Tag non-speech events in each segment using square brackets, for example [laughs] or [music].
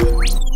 You've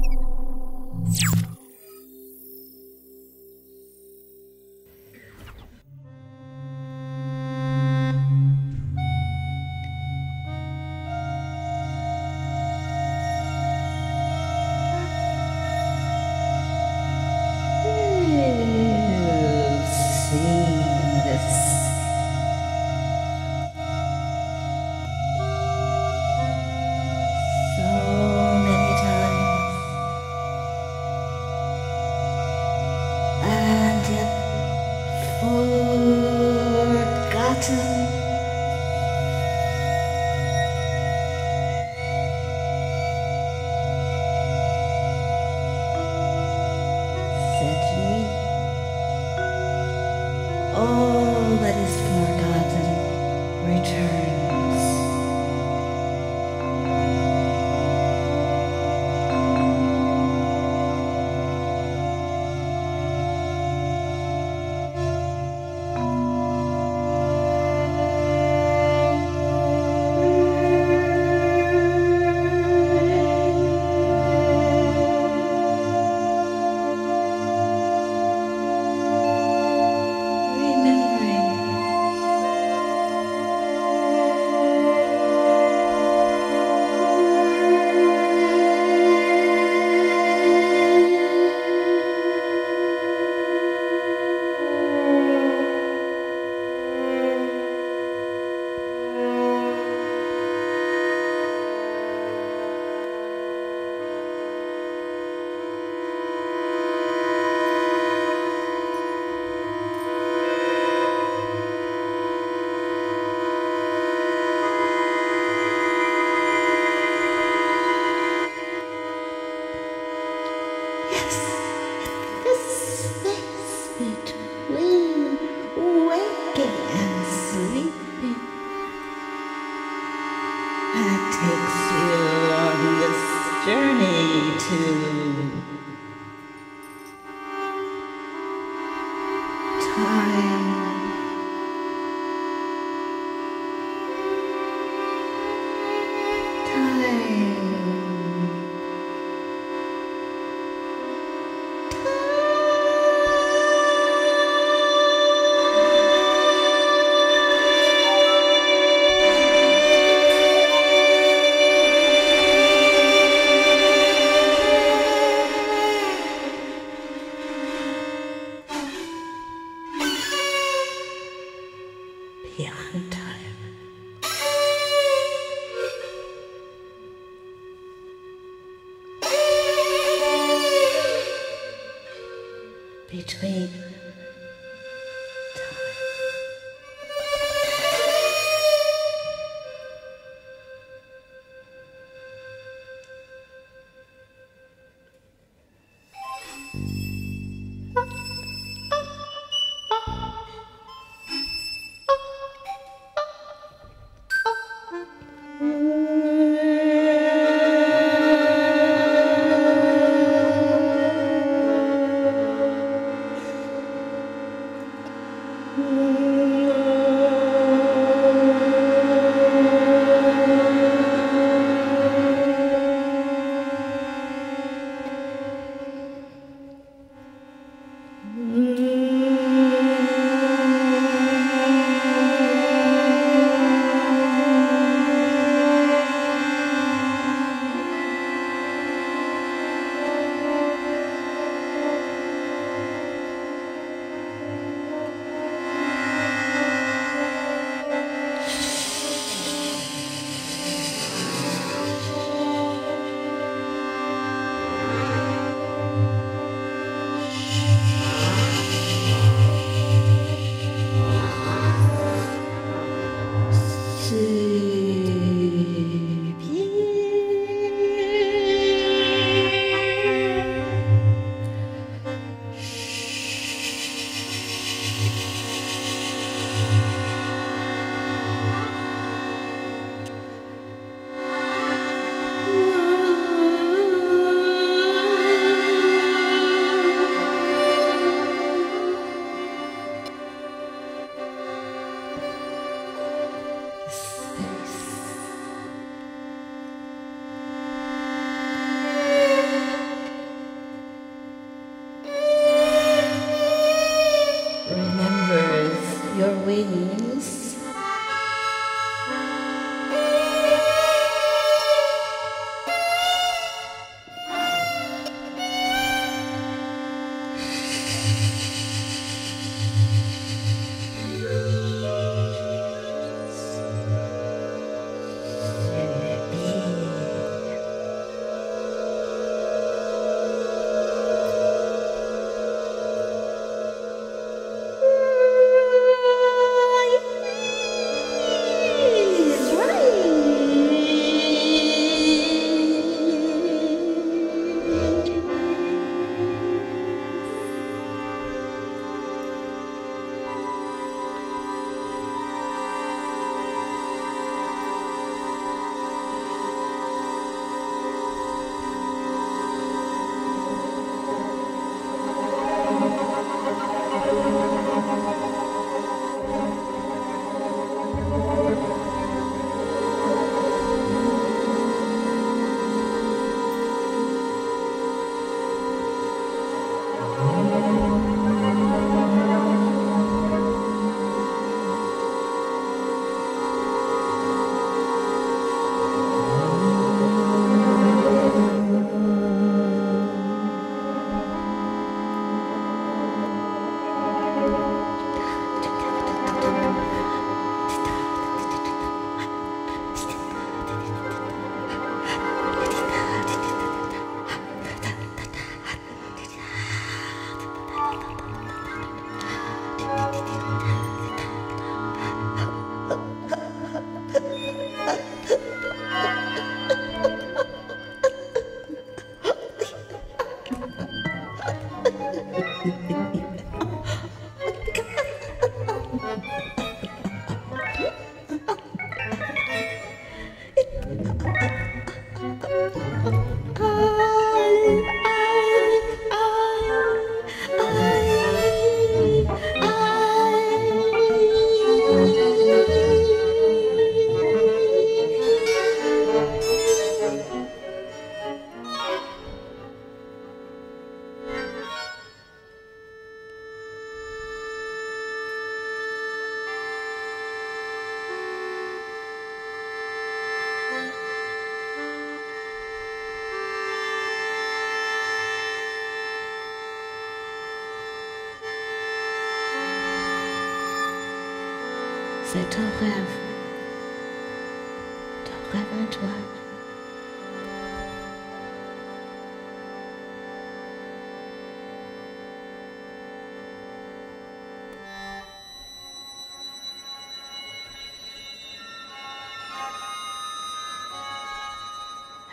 Beyond time.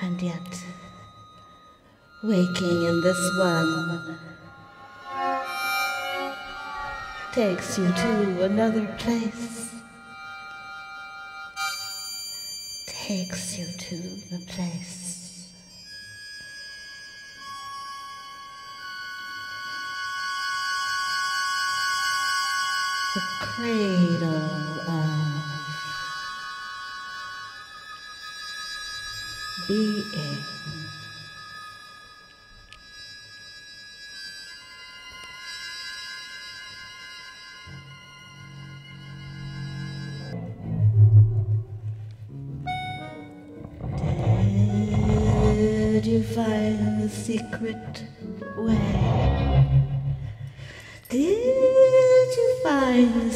And yet, waking in this one takes you to another place. Takes you to the place. The cradle of being. Did you find the secret way? Did you find the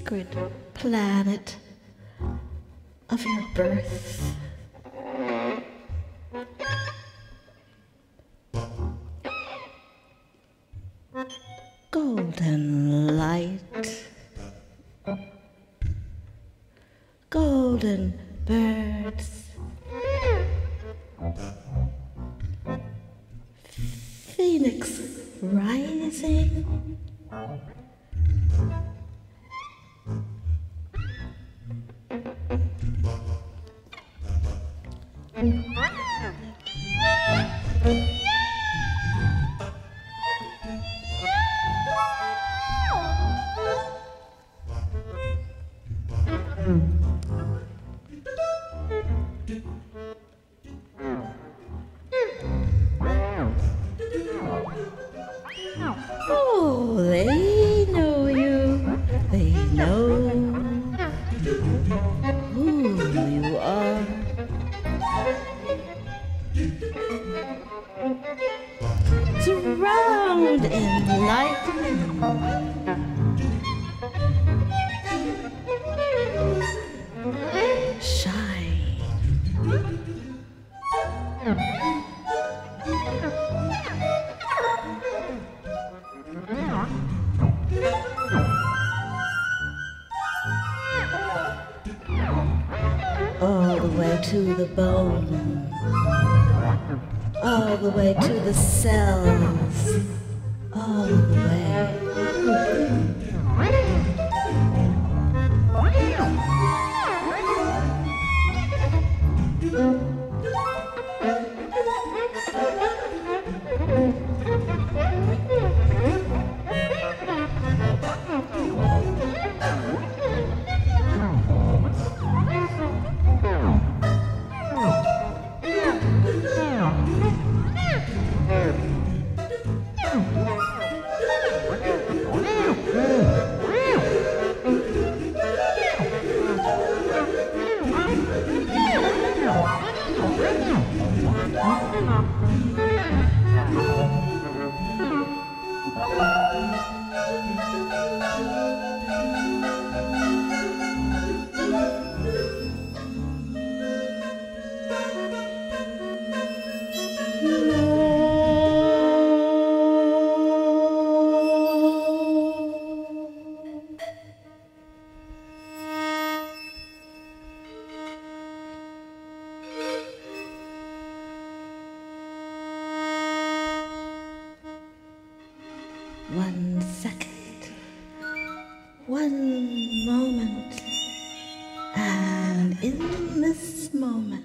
secret planet of your birth? Golden light, golden all the way to the bone, all the way to the cells, all the way. one second, one moment, and in this moment.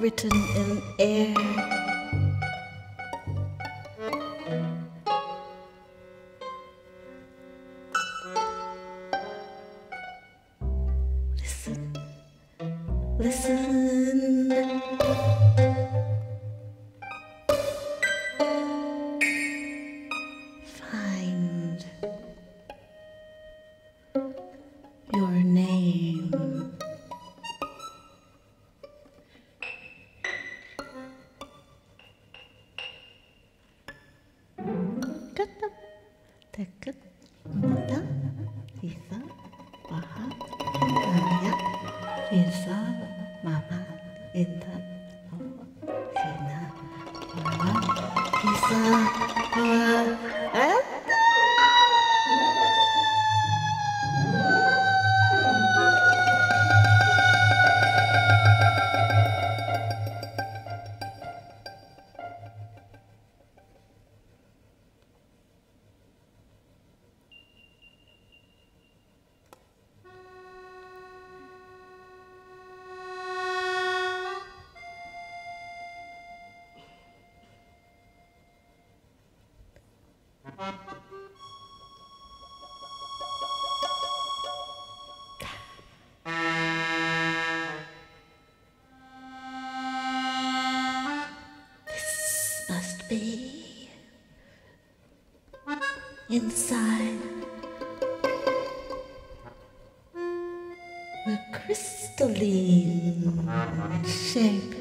written in air. inside. We're crystalline shape.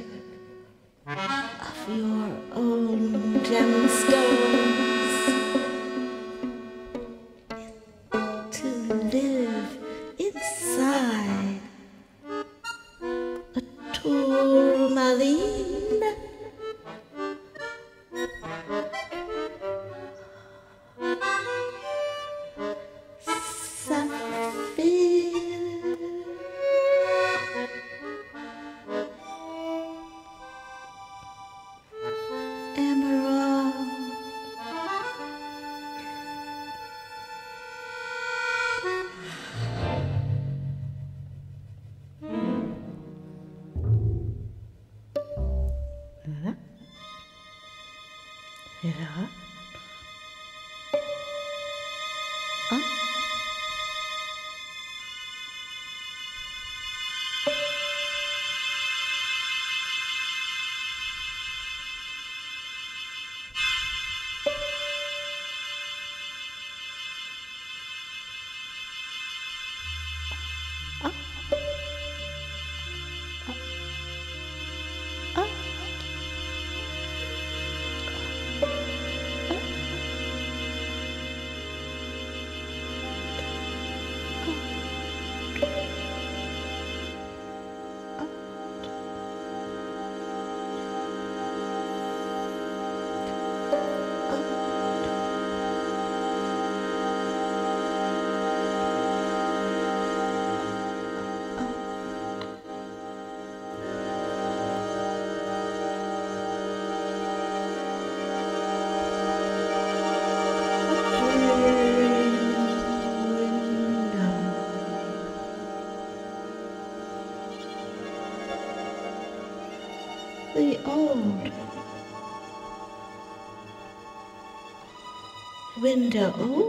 Window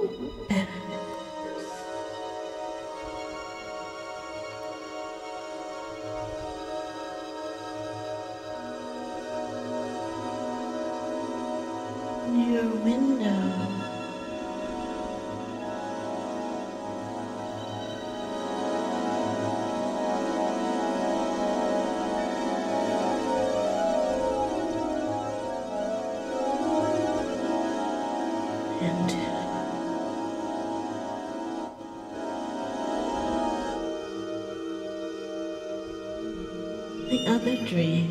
other dream.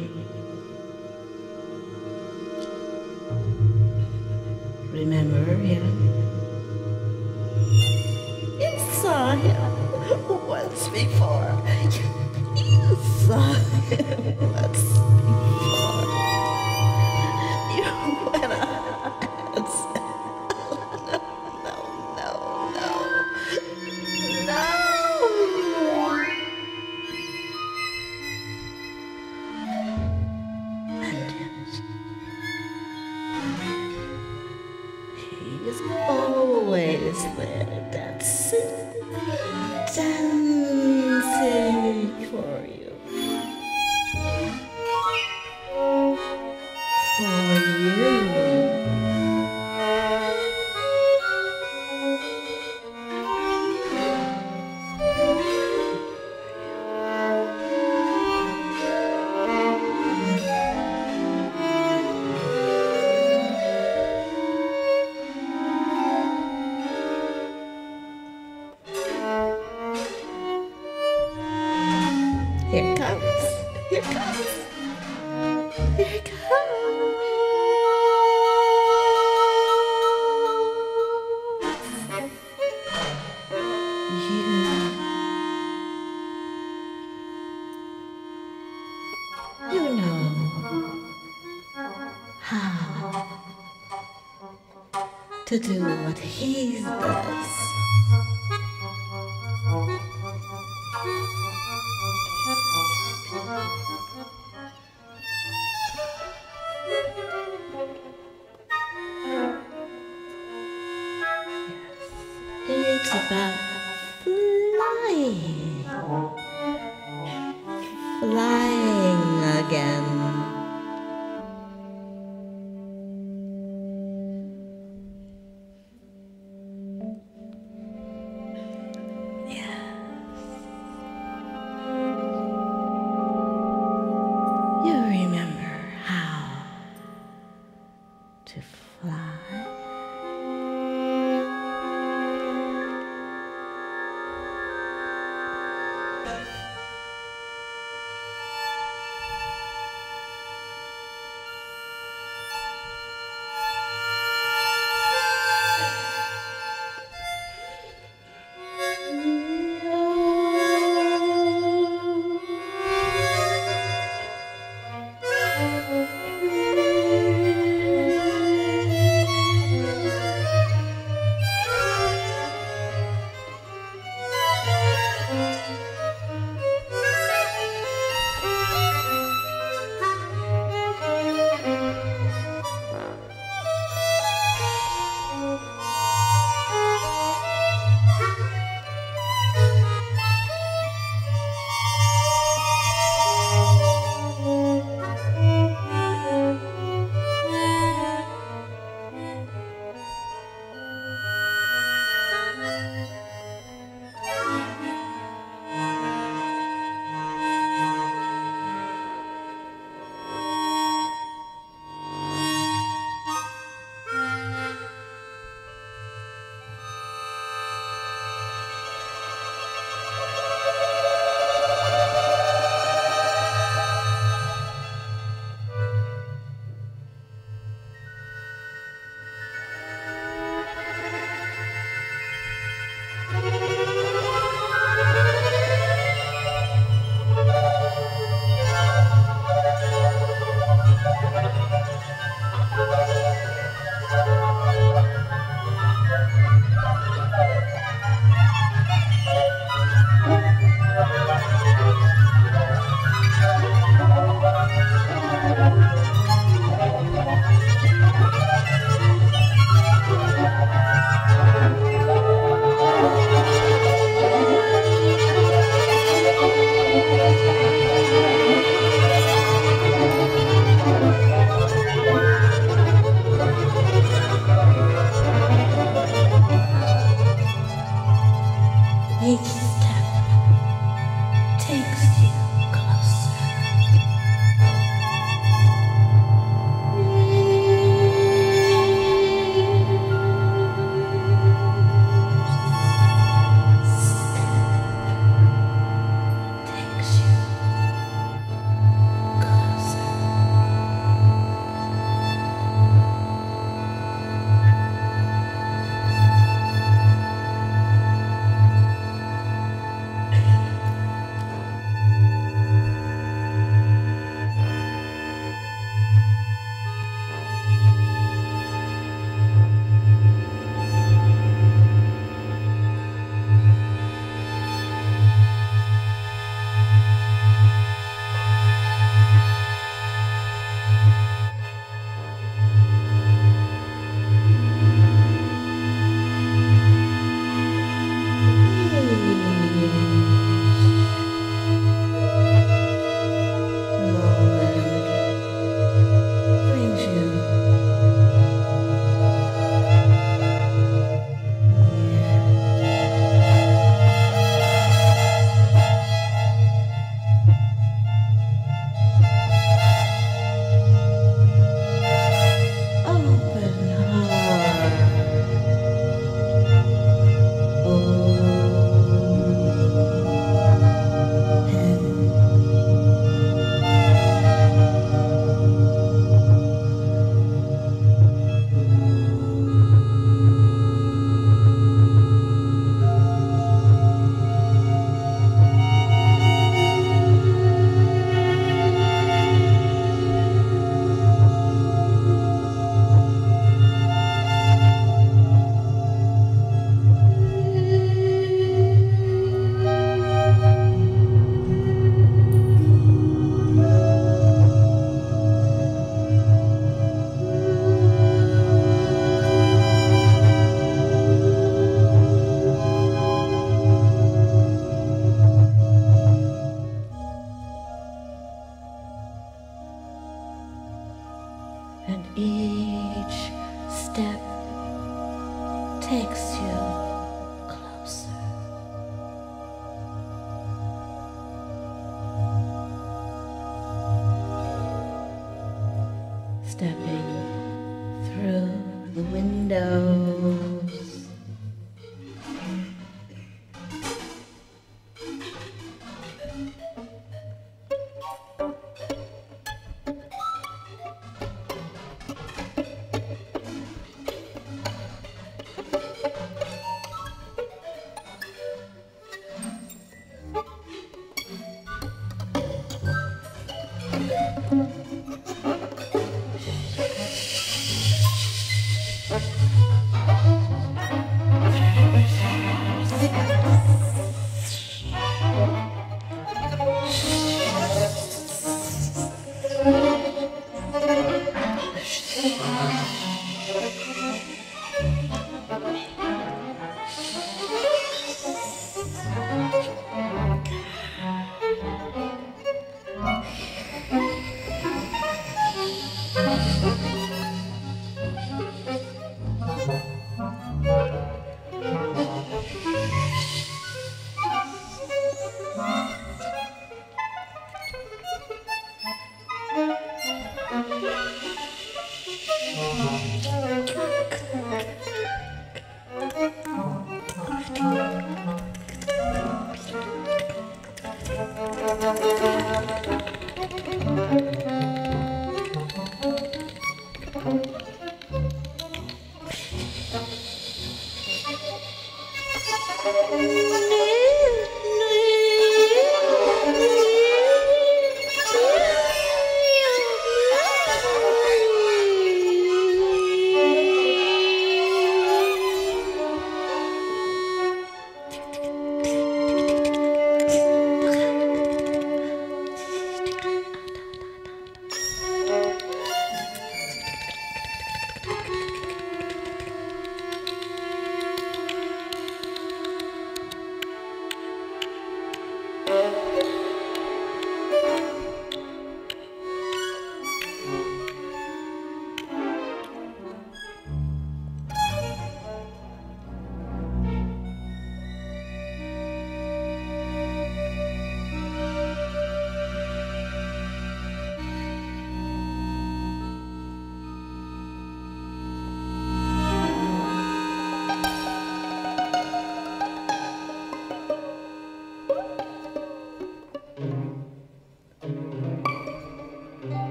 Here it comes. Here it comes.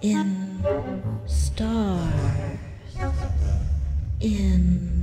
In stars inside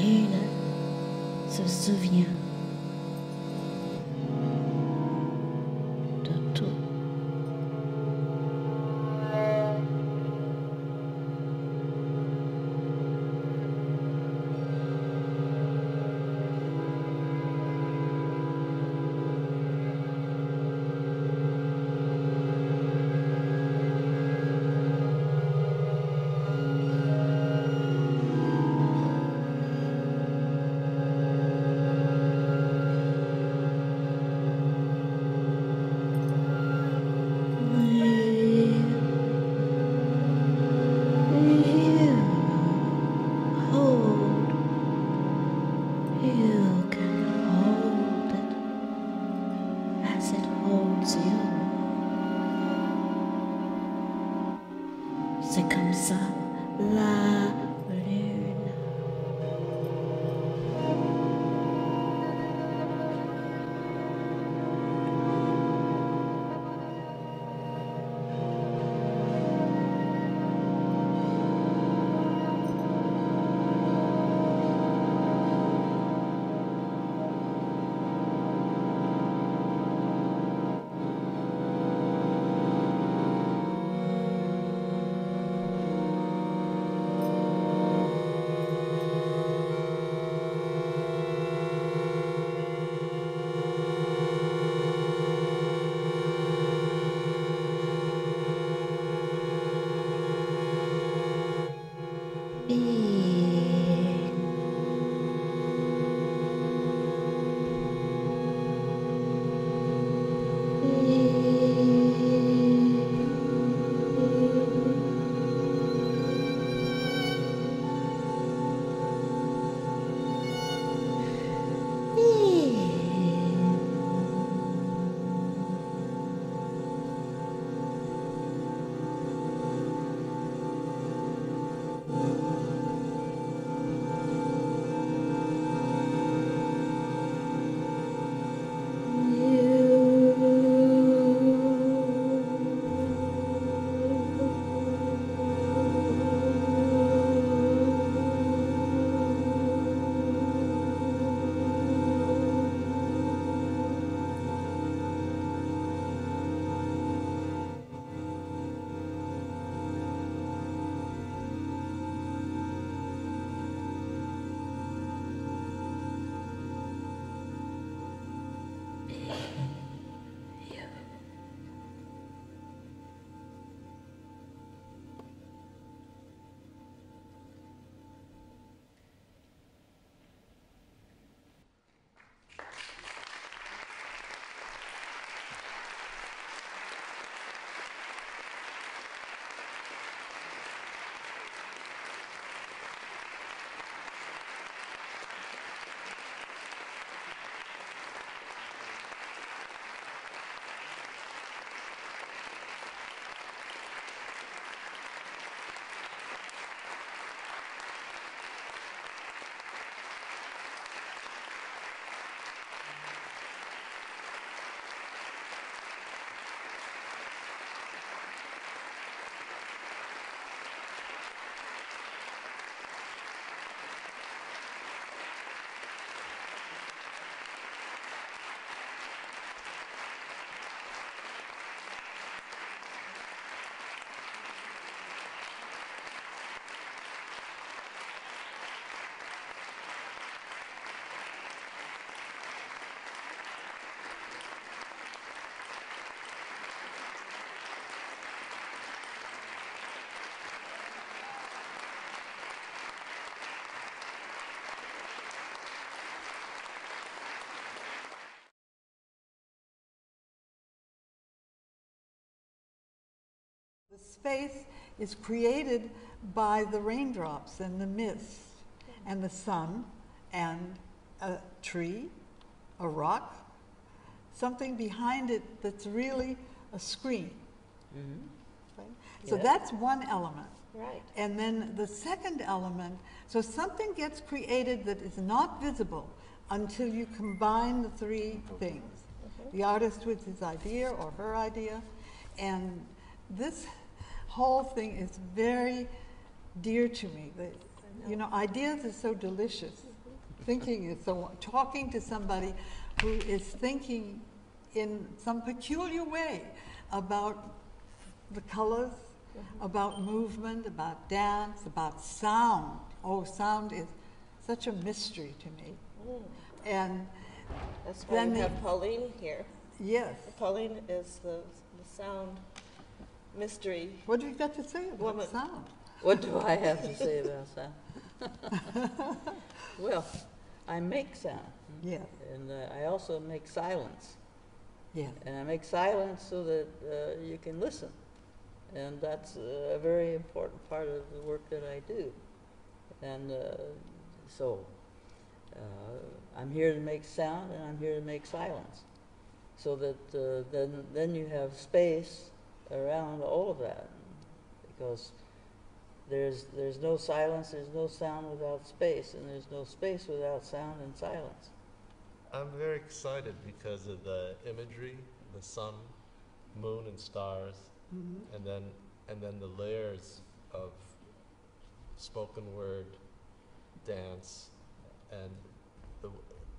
lune se souvient space is created by the raindrops and the mist and the sun and a tree, a rock, something behind it that's really a screen. Mm-hmm. Right? So Yeah. that's one element. Right. And then the second element, so something gets created that is not visible until you combine the three things. The artist with his idea or her idea. And this whole thing is very dear to me. The, you know, ideas are so delicious. Thinking is so, talking to somebody who is thinking in some peculiar way about the colors, about movement, about dance, about sound. Oh, sound is such a mystery to me. Mm. And That's why Then we the- have Pauline here. yes, Pauline is the, the sound mystery. what do you got to say about Woman. sound? What do I have to say about sound? [laughs] well, I make sound, Yes, and uh, I also make silence. yes, And I make silence so that uh, you can listen. And that's uh, a very important part of the work that I do. And uh, so uh, I'm here to make sound and I'm here to make silence. So that uh, then, then you have space around all of that. Because there's, there's no silence, there's no sound without space, and there's no space without sound and silence. I'm very excited because of the imagery, the sun, moon, and stars, Mhm. and then and then the layers of spoken word, dance, and the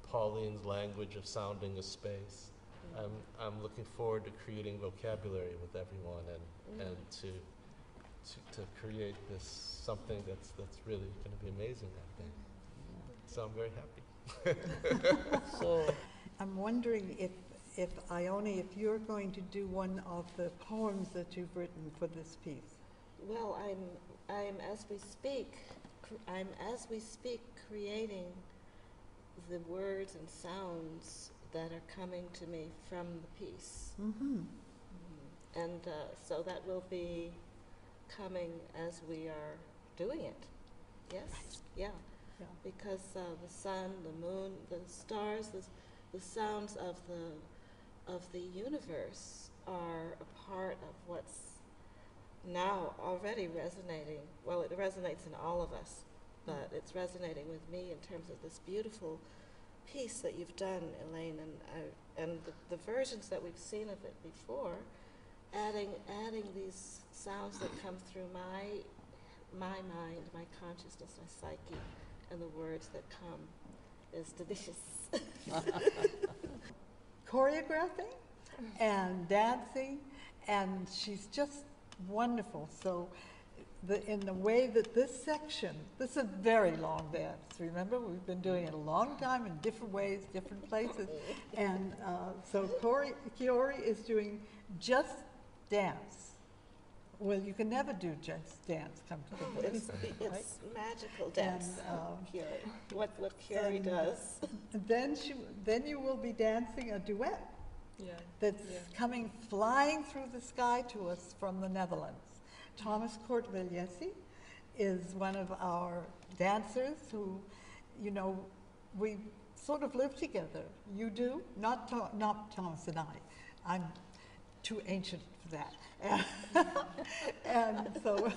Pauline's language of sounding a space. I'm I'm looking forward to creating vocabulary with everyone and mm. and to, to to create this something that's that's really going to be amazing. I think. So I'm very happy. [laughs] So I'm wondering if, if Ione, if you're going to do one of the poems that you've written for this piece. Well, I'm, I'm as we speak, cr- I'm as we speak creating the words and sounds that are coming to me from the piece. Mm-hmm. And uh, so that will be coming as we are doing it. Yes? Yeah. Yeah. Because uh, the sun, the moon, the stars, the, the sounds of the, of the universe are a part of what's now already resonating. Well, it resonates in all of us, but it's resonating with me in terms of this beautiful piece that you've done, Elaine, and I, and the, the versions that we've seen of it before, adding adding these sounds that come through my my mind, my consciousness, my psyche, and the words that come is delicious. [laughs] choreographing and dancing, and she's just wonderful. So, the, in the way that this section, this is a very long dance. Remember, we've been doing it a long time in different ways, different places, and uh, so Kori, Kiori is doing just dance. Well, you can never do just dance. Come to think of it's it, it's magical dance. And, um, Curie. What what Curie and- does. Then she, then you will be dancing a duet. Yeah. that's Yeah. coming flying through the sky to us from the Netherlands. Thomas Körtvélyessy is one of our dancers who, you know, we sort of live together. You do, not not Thomas and I. I'm too ancient for that. [laughs] and so,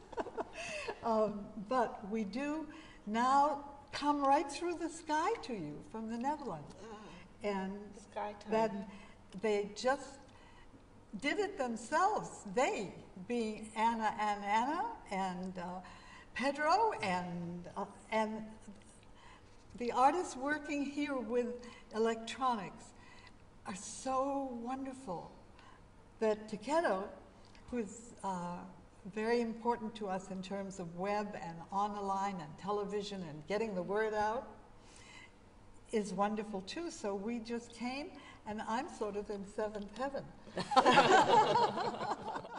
[laughs] um, but we do now come right through the sky to you from the Netherlands. Ah, And sky time. then they just did it themselves. They, being Anna and Anna and uh, Pedro and uh, and the artists working here with electronics are so wonderful that Taketo, who's uh, very important to us in terms of web and online and television and getting the word out, is wonderful too. So we just came, and I'm sort of in seventh heaven. [laughs]